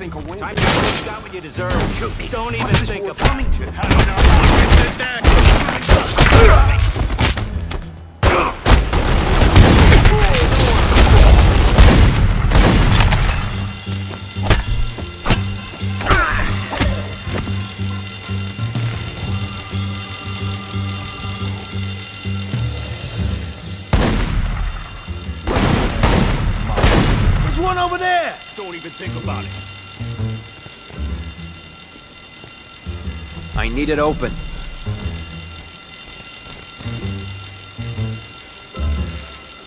think a win. Time to get got what you deserve. Shoot me. Don't even What is think war about coming it. to? I don't know. It's that. There's one over there. Don't even think about it. I need it open.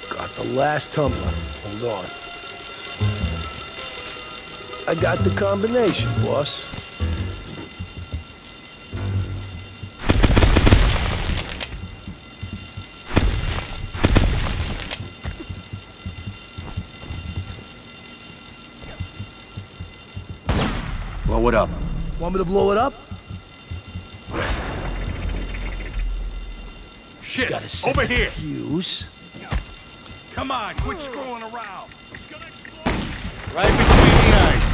Got the last tumbler. Hold on. I got the combination, boss. Blow it up. Want me to blow it up? Shit. Gotta set Over the here. Fuse. Come on, quit screwing around. Right between